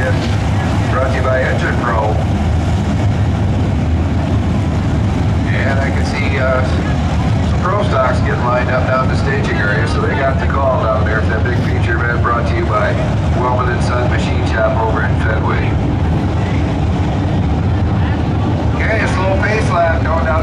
Brought to you by Engine Pro. And I can see uh, some pro stocks getting lined up down the staging area, so they got the call down there for that big feature event brought to you by Wellman and Son Machine Shop over in Fedway. Okay, a slow pace lap going down